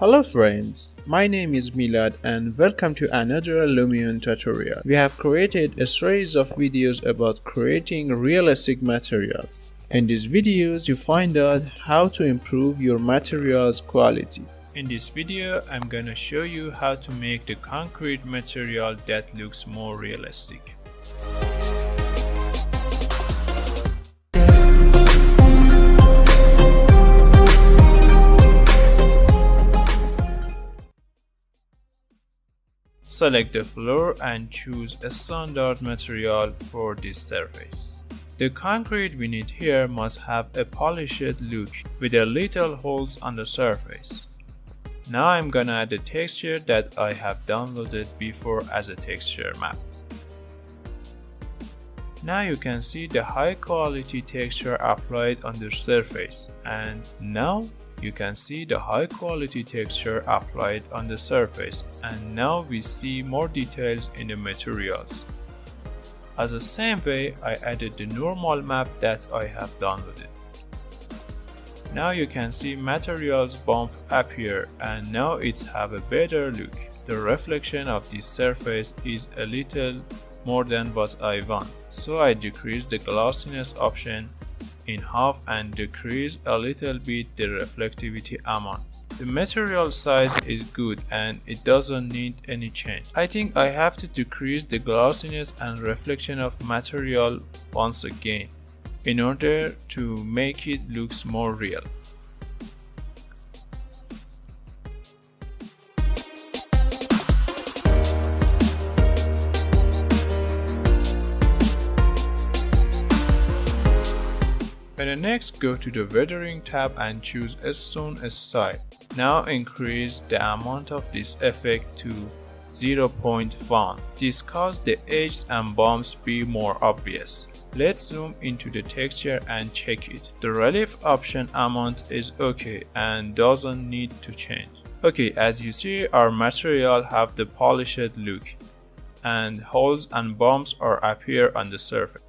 Hello friends, my name is Milad and welcome to another Lumion tutorial. We have created a series of videos about creating realistic materials. In these videos, you find out how to improve your material's quality. In this video, I'm gonna show you how to make the concrete material that looks more realistic. Select the floor and choose a standard material for this surface. The concrete we need here must have a polished look with a little holes on the surface. Now I'm gonna add the texture that I have downloaded before as a texture map. Now you can see the high quality texture applied on the surface and now you can see the high quality texture applied on the surface and now we see more details in the materials. As the same way, I added the normal map that I have downloaded. Now you can see materials bump appear and now it's have a better look. The reflection of this surface is a little more than what I want, so I decrease the glossiness option in half and decrease a little bit the reflectivity amount. The material size is good and it doesn't need any change. I think I have to decrease the glossiness and reflection of material once again in order to make it looks more real. And next go to the weathering tab and choose stone style. Now increase the amount of this effect to 0.1. This cause the edges and bumps be more obvious. Let's zoom into the texture and check it. The relief option amount is okay and doesn't need to change. Okay, as you see our material have the polished look and holes and bumps are appear on the surface.